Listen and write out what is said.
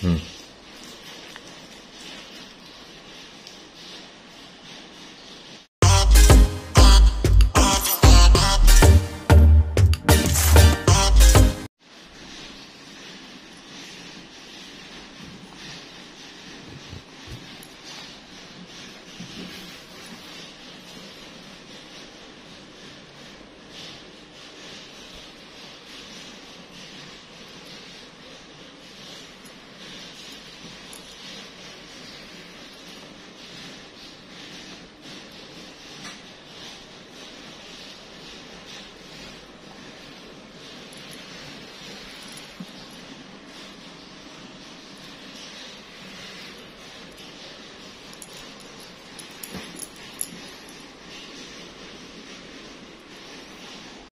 Hmm.